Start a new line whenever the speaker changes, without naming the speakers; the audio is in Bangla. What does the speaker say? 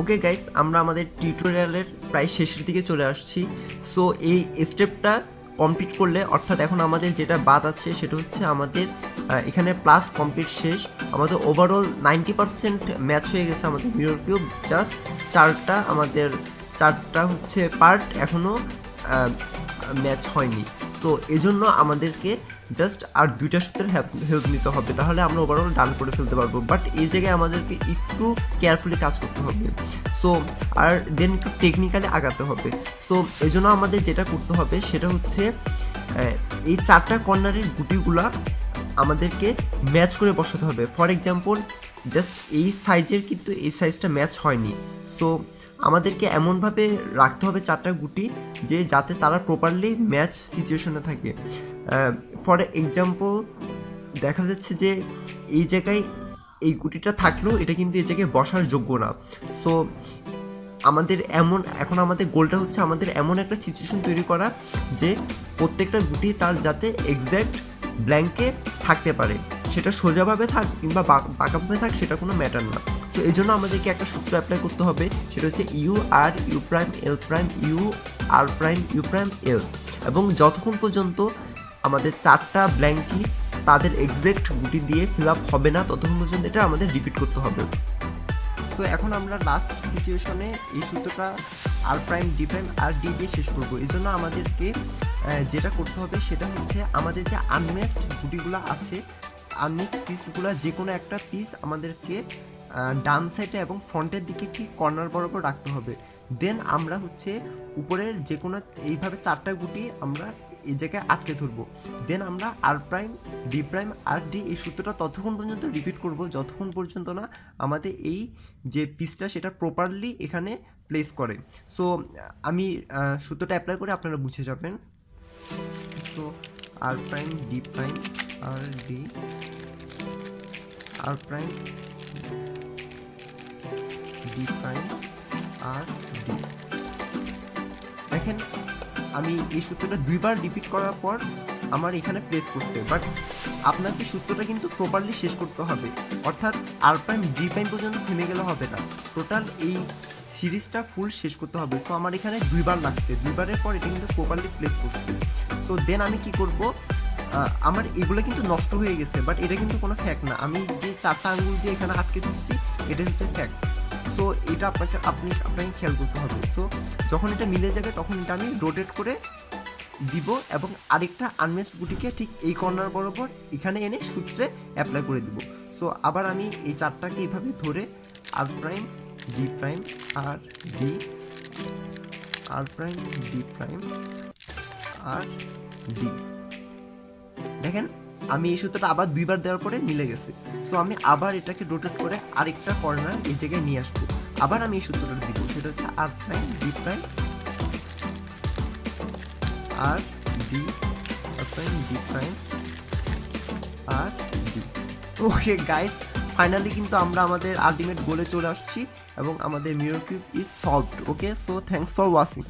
ওকে গাইস আমরা আমাদের টিউটোরিয়ালের প্রায় শেষের দিকে চলে আসছি। সো এই স্টেপটা কমপ্লিট করলে, অর্থাৎ এখন আমাদের যেটা বাদ আছে, সেটা হচ্ছে আমাদের এখানে প্লাস কমপ্লিট শেষ। আমাদের ওভারঅল নাইনটি পার্সেন্ট ম্যাচ হয়ে গেছে আমাদের মিরর জাস্ট চারটা আমাদের, চারটা হচ্ছে পার্ট এখনও ম্যাচ হয়নি। সো এজন্য আমাদেরকে জাস্ট আর দুইটা সূত্রের হেল্প নিতে হবে। তাহলে আমরা ওভারঅল ডান করে ফেলতে পারব। বাট এই জায়গায় আমাদেরকে একটু কেয়ারফুলি কাজ করতে হবে। সো আর দেন একটু টেকনিক্যালি আগাতে হবে। সো এই জন্য আমাদের যেটা করতে হবে, সেটা হচ্ছে এই চারটা কর্নারের গুটিগুলা আমাদেরকে ম্যাচ করে বসাতে হবে। ফর এক্সাম্পল জাস্ট এই সাইজের কিন্তু এই সাইজটা ম্যাচ হয়নি। সো আমাদেরকে এমনভাবে রাখতে হবে চারটা গুটি যে যাতে তারা প্রপারলি ম্যাচ সিচুয়েশনে থাকে। ফর এক্সাম্পল দেখা যাচ্ছে যে এই জায়গায় এই গুটিটা থাকলেও এটা কিন্তু এই জায়গায় বসার যোগ্য না। সো আমাদের এমন, এখন আমাদের গোলটা হচ্ছে আমাদের এমন একটা সিচুয়েশন তৈরি করা যে প্রত্যেকটা গুটি তার যাতে এক্স্যাক্ট ব্ল্যাঙ্কে থাকতে পারে। সেটা সোজাভাবে থাক কিংবা বাঁকাভাবে থাক সেটা কোনো ম্যাটার না। তো এই জন্য আমাদেরকে একটা সূত্র অ্যাপ্লাই করতে হবে। সেটা হচ্ছে U R U prime L prime U R prime U prime L এবং যতক্ষণ পর্যন্ত আমাদের চারটা ব্ল্যাঙ্কি তাদের এক্সাক্ট গুটি দিয়ে ফিল আপ হবে না, ততক্ষণ পর্যন্ত এটা আমাদের রিপিট করতে হবে। সো এখন আমরা লাস্ট সিচুয়েশনে এই সূত্রটা R prime D prime R D দিয়ে শেষ করব। এই জন্য আমাদেরকে যেটা করতে হবে সেটা হচ্ছে আমাদের যে আনমেস্ট গুটিগুলো আছে আনমেস্ট পিসগুলো যে কোনো একটা পিস আমাদেরকে ডান সাইডে এবং ফ্রন্টের দিকে ঠিক কর্নার বরাবর রাখতে হবে। দেন আমরা হচ্ছে উপরের যে কোনো এইভাবে চারটা গুটি আমরা এই জায়গায় আটকে ধরবো। দেন আমরা R prime D prime R D এই সূত্রটা ততক্ষণ পর্যন্ত রিপিট করব, যতক্ষণ পর্যন্ত না আমাদের এই যে পিসটা সেটা প্রপারলি এখানে প্লেস করে। সো আমি সূত্রটা অ্যাপ্লাই করে আপনারা বুঝে যাবেন। So R prime D prime R D R prime D দেখেন, আমি এই সূত্রটা দুইবার রিপিট করার পর আমার এখানে প্রেস করছে বাট আপনাকে সূত্রটা কিন্তু প্রপারলি শেষ করতে হবে। অর্থাৎ আর প্রাইম ডি প্রাইম পর্যন্ত থেমে গেলে হবে না। টোটাল এই সিরিজটা ফুল শেষ করতে হবে। সো আমার এখানে দুইবার লাগছে। দুইবারের পর এটা কিন্তু প্রপারলি প্লেস করছে। সো দেন আমি কি করব? আমার এগুলো কিন্তু নষ্ট হয়ে গেছে বাট এটা কিন্তু কোনো ফ্যাক্ট না। আমি যে চারটা আঙ্গুল দিয়ে এখানে আটকে দিচ্ছি, এটা হচ্ছে ফ্যাক্ট সো এটা আপনাকে আপনি আপনাকে খেয়াল করতে হবে। সো যখন এটা মিলে যাবে, তখন এটা আমি রোটেট করে দিব এবং আরেকটা আনমেস্ট গুটিকে ঠিক এই কর্নার বরাবর এখানে এনে সূত্রে অ্যাপ্লাই করে দিব। সো আবার আমি এই চারটাকে এইভাবে ধরে R prime D prime R D R prime D prime R D দেখেন, আমি এই সূত্রটা আবার দুইবার দেওয়ার পরে মিলে গেছে। সো আমি আবার এটাকে রোটেট করে আরেকটা কর্নার এই জায়গায় নিয়ে আসব। আবার আমি এই সূত্রটা দিব, সেটা হচ্ছে R prime D prime R D R prime D prime R D okay guys finally কিন্তু আমরা আমাদের আলটিমেট গোলে চলে আসছি এবং আমাদের mirror cube is solved okay so thanks for watching